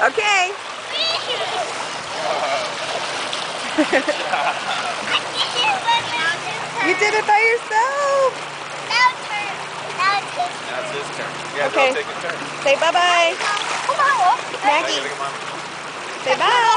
Okay. you did it by yourself. Now it's her. Now it's his turn. Now it's his turn. Yeah, Okay. take a turn. Say bye-bye. Come on, Maggie, Look say bye.